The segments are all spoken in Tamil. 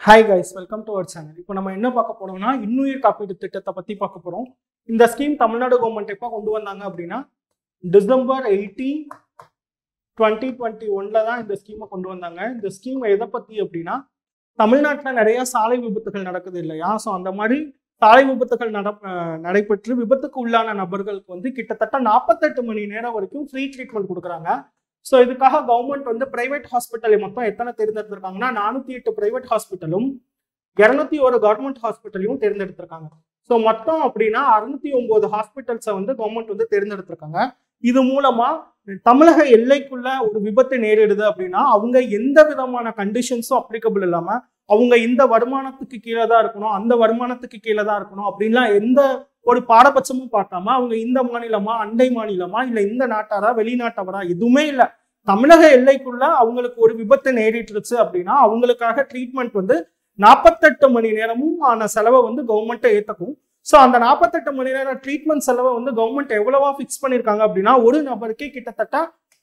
Hi guys welcome to our channel இப்போ நம்ம என்ன பார்க்க போறோம்னா இன்னுயிர் காப்பீடு திட்டத்தை பற்றி பார்க்க போகிறோம் இந்த ஸ்கீம் தமிழ்நாடு கவர்மெண்ட் எப்போ கொண்டு வந்தாங்க அப்படின்னா டிசம்பர் எயிட்டீன் டுவெண்ட்டி டுவெண்ட்டி ஒன்ல தான் இந்த ஸ்கீமை கொண்டு வந்தாங்க. இந்த ஸ்கீம் எதை பற்றி அப்படின்னா தமிழ்நாட்டில் நிறைய சாலை விபத்துகள் நடக்குது இல்லையா? ஸோ அந்த மாதிரி சாலை விபத்துகள் நட நடைபெற்று விபத்துக்கு உள்ளான நபர்களுக்கு வந்து கிட்டத்தட்ட நாற்பத்தெட்டு மணி நேரம் வரைக்கும் ஃப்ரீ ட்ரீட்மெண்ட் கொடுக்குறாங்க. ஸோ இதுக்காக கவர்மெண்ட் வந்து பிரைவேட் ஹாஸ்பிட்டலை மொத்தம் எத்தனை தேர்ந்தெடுத்திருக்காங்கன்னா நானூற்றி எட்டு பிரைவேட் ஹாஸ்பிட்டலும் இரநூத்தி ஒரு கவர்மெண்ட் ஹாஸ்பிட்டலையும் தேர்ந்தெடுத்திருக்காங்க. ஸோ மொத்தம் அப்படின்னா அறுநூத்தி ஒன்பது ஹாஸ்பிட்டல்ஸை வந்து கவர்மெண்ட் வந்து தேர்ந்தெடுத்திருக்காங்க. இது மூலமா தமிழக எல்லைக்குள்ள ஒரு விபத்து நேரிடுது அப்படின்னா அவங்க எந்த விதமான கண்டிஷன்ஸும் அப்ளிகபிள் இல்லாம அவங்க இந்த வருமானத்துக்கு கீழே தான் இருக்கணும் அந்த வருமானத்துக்கு கீழே தான் இருக்கணும் அப்படின்லாம் எந்த ஒரு பாரபட்சமும் பார்க்காம அவங்க இந்த மாநிலமா அண்டை மாநிலமா இல்ல இந்த நாட்டாரா வெளிநாட்டவரா எதுவுமே இல்லை. தமிழக எல்லைக்குள்ள அவங்களுக்கு ஒரு விபத்து நேரிட்டுருச்சு அப்படின்னா அவங்களுக்காக ட்ரீட்மெண்ட் வந்து நாற்பத்தெட்டு மணி நேரமும் ஆன செலவை வந்து கவர்மெண்ட்டை ஏத்துக்கும். ஸோ அந்த நாற்பத்தெட்டு மணி நேரம் ட்ரீட்மெண்ட் செலவை வந்து கவர்மெண்ட் எவ்வளவா ஃபிக்ஸ் பண்ணியிருக்காங்க அப்படின்னா ஒரு நபருக்கே கிட்டத்தட்ட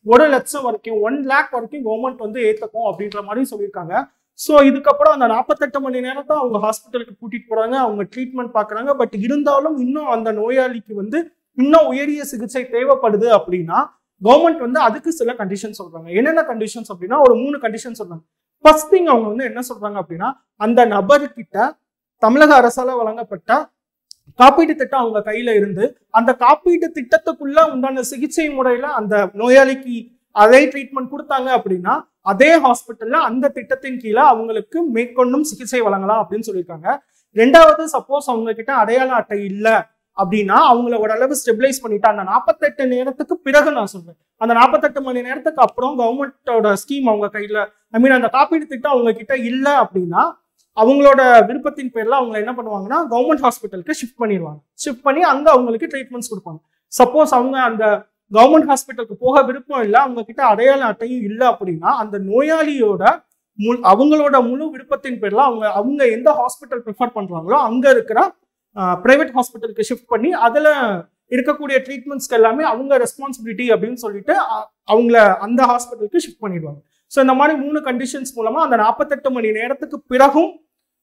ஒரு லட்சம் வரைக்கும் ஒன் லேக் வரைக்கும் கவர்மெண்ட் வந்து ஏத்துக்கும் அப்படின்ற மாதிரி சொல்லியிருக்காங்க. ஸோ இதுக்கப்புறம் அந்த நாற்பத்தெட்டு மணி நேரத்தை அவங்க ஹாஸ்பிட்டலுக்கு கூட்டிகிட்டு போகிறாங்க அவங்க ட்ரீட்மெண்ட் பார்க்குறாங்க பட் இருந்தாலும் இன்னும் அந்த நோயாளிக்கு வந்து இன்னும் உயரிய சிகிச்சை தேவைப்படுது அப்படின்னா கவர்மெண்ட் வந்து அதுக்கு சில கண்டிஷன் சொல்கிறாங்க என்னென்ன கண்டிஷன்ஸ் அப்படின்னா ஒரு மூணு கண்டிஷன் சொல்கிறாங்க ஃபர்ஸ்ட் திங் அவங்க வந்து என்ன சொல்கிறாங்க அப்படின்னா அந்த நபர்கிட்ட தமிழக அரசால் வழங்கப்பட்ட காப்பீட்டு திட்டம் அவங்க கையில் இருந்து அந்த காப்பீட்டு திட்டத்துக்குள்ள உண்டான சிகிச்சை முறையில் அந்த நோயாளிக்கு அதே ட்ரீட்மெண்ட் கொடுத்தாங்க அப்படின்னா அதே ஹாஸ்பிட்டல்ல அந்த திட்டத்தின் கீழே அவங்களுக்கு மேற்கொண்டும் சிகிச்சை வழங்கலாம் அப்படின்னு சொல்லியிருக்காங்க. ரெண்டாவது சப்போஸ் அவங்க கிட்ட அடையாள அட்டை இல்லை அப்படின்னா அவங்கள ஓரளவு ஸ்டெபிலைஸ் பண்ணிட்டு அந்த நாற்பத்தெட்டு நேரத்துக்கு பிறகு நான் சொல்றேன். அந்த நாற்பத்தெட்டு மணி நேரத்துக்கு அப்புறம் கவர்மெண்டோட ஸ்கீம் அவங்க கையில ஐ மீன் அந்த காப்பீடு திட்டம் அவங்க கிட்ட இல்லை அப்படின்னா அவங்களோட விருப்பத்தின் பேர்ல அவங்க என்ன பண்ணுவாங்கன்னா கவர்மெண்ட் ஹாஸ்பிட்டலுக்கு ஷிஃப்ட் பண்ணிடுவாங்க. ஷிஃப்ட் பண்ணி அங்க அவங்களுக்கு ட்ரீட்மெண்ட்ஸ் கொடுப்பாங்க. சப்போஸ் அவங்க அந்த கவர்மெண்ட் ஹாஸ்பிட்டலுக்கு போக விருப்பம் இல்லை அவங்க கிட்ட அடையாள அட்டையும் இல்லை அப்படின்னா அந்த நோயாளியோட முழு அவங்களோட முழு விருப்பத்தின் பேரில் அவங்க அவங்க எந்த ஹாஸ்பிட்டல் ப்ரிஃபர் பண்ணுறாங்களோ அங்கே இருக்கிற ப்ரைவேட் ஹாஸ்பிட்டலுக்கு ஷிஃப்ட் பண்ணி அதில் இருக்கக்கூடிய ட்ரீட்மெண்ட்ஸ்க்கு எல்லாமே அவங்க ரெஸ்பான்சிபிலிட்டி அப்படின்னு சொல்லிட்டு அவங்கள அந்த ஹாஸ்பிட்டலுக்கு ஷிஃப்ட் பண்ணிடுவாங்க. ஸோ இந்த மாதிரி மூணு கண்டிஷன்ஸ் மூலமாக அந்த நாற்பத்தெட்டு மணி நேரத்துக்கு பிறகும்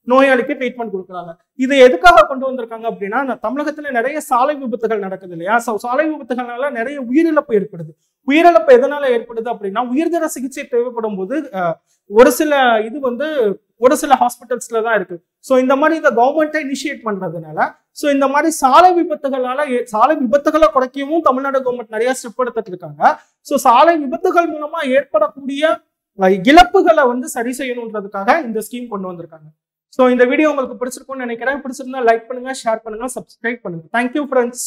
நோயாளிக்கு ட்ரீட்மெண்ட் கொடுக்குறாங்க. இது எதுக்காக கொண்டு வந்திருக்காங்க அப்படின்னா தமிழகத்துல நிறைய சாலை விபத்துகள் நடக்குது இல்லையா? ஸோ சாலை விபத்துகள்னால நிறைய உயிரிழப்பு ஏற்படுது. உயிரிழப்பு எதனால ஏற்படுது அப்படின்னா உயிர்தர சிகிச்சை தேவைப்படும் போது ஒரு சில இது வந்து ஒரு சில ஹாஸ்பிட்டல்ஸ்ல தான் இருக்கு. ஸோ இந்த மாதிரி இதை கவர்மெண்ட்டை இனிஷியேட் பண்றதுனால ஸோ இந்த மாதிரி சாலை விபத்துகளால ஏ- சாலை விபத்துகளை குறைக்கவும் தமிழ்நாடு கவர்மெண்ட் நிறைய ஸ்டெப் எடுத்துட்டு இருக்காங்க. ஸோ சாலை விபத்துகள் மூலமா ஏற்படக்கூடிய இழப்புகளை வந்து சரி செய்யணுன்றதுக்காக இந்த ஸ்கீம் கொண்டு வந்திருக்காங்க. ஸோ இந்த வீடியோ உங்களுக்கு பிடிச்சிருக்கும்னு நினைக்கிறேன். பிடிச்சிருந்தா லைக் பண்ணுங்க ஷேர் பண்ணுங்க சப்ஸ்கிரைப் பண்ணுங்க. Thank you friends